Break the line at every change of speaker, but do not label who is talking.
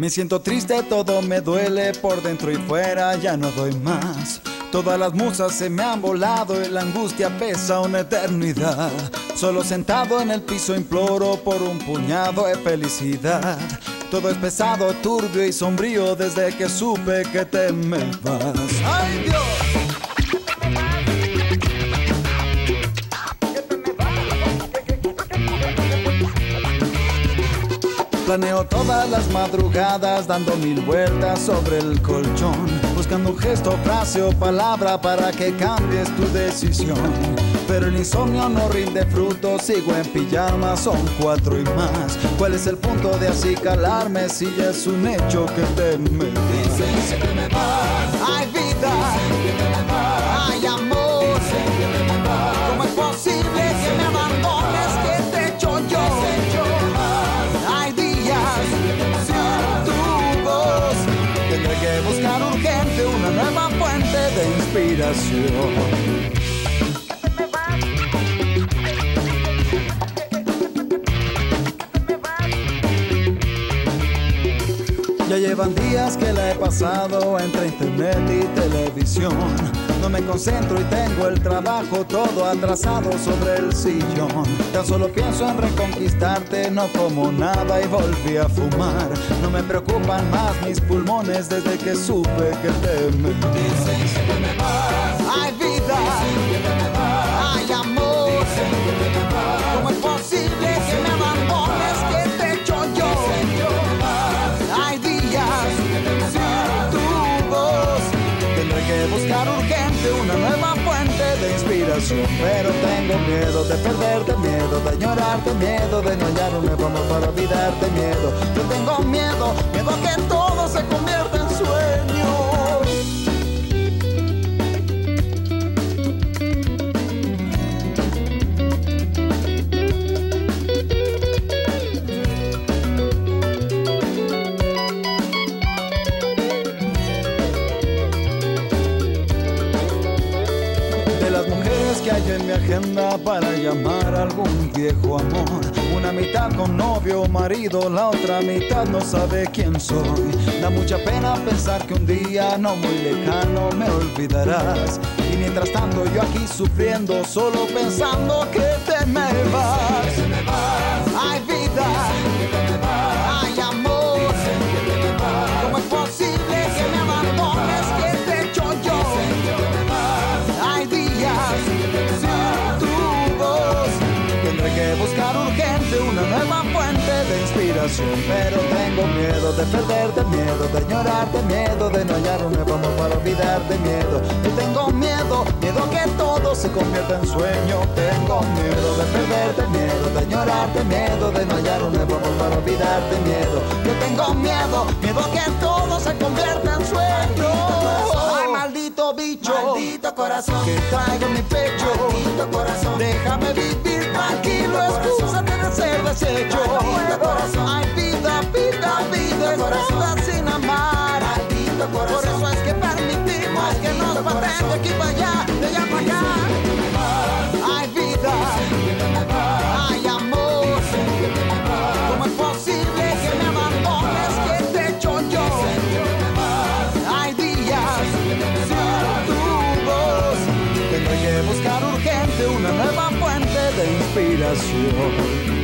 Me siento triste, todo me duele por dentro y fuera, ya no doy más. Todas las musas se me han volado y la angustia pesa una eternidad. Solo sentado en el piso imploro por un puñado de felicidad. Todo es pesado, turbio y sombrío desde que supe que te me vas. ¡Ay Dios! Planeo todas las madrugadas dando mil vueltas sobre el colchón, buscando un gesto, frase o palabra para que cambies tu decisión. Pero el insomnio no rinde fruto, sigo en pijama, son cuatro y más. ¿Cuál es el punto de así calarme si ya es un hecho que te me
Dicen que me vas.
Buscar urgente una nueva fuente de inspiración. Ya llevan días que la he pasado entre internet y No me concentro y tengo el trabajo todo atrasado sobre el sillón. Tan solo pienso en reconquistarte, no como nada y volví a fumar. No me preocupan más mis pulmones desde que supe que te me
Dicen que me.
Pero tengo miedo de perderte, miedo de llorarte, miedo de no hallar un nuevo amor para olvidarte, miedo. Yo tengo miedo, miedo que hay en mi agenda para llamar a algún viejo amor. Una mitad con novio o marido, la otra mitad no sabe quién soy. Da mucha pena pensar que un día no muy lejano me olvidarás. Y mientras tanto yo aquí sufriendo, solo pensando que te me vas. De inspiración. Pero tengo miedo de perderte, miedo de llorarte, miedo de no hallar un nuevo amor para olvidarte, miedo. Yo tengo miedo, miedo que todo se convierta en sueño. Tengo miedo de perderte, miedo de llorarte, miedo de no hallar un nuevo amor para olvidarte, miedo. Yo tengo miedo, miedo que todo se convierta en sueño. Ay, maldito bicho.
Maldito corazón.
que traigo en mi pecho. De aquí para allá, de allá para acá. Hay vida, hay amor. ¿Cómo es posible que me abandones? que te echo yo? Hay días sin tu voz. Tendré que buscar urgente una nueva fuente de inspiración.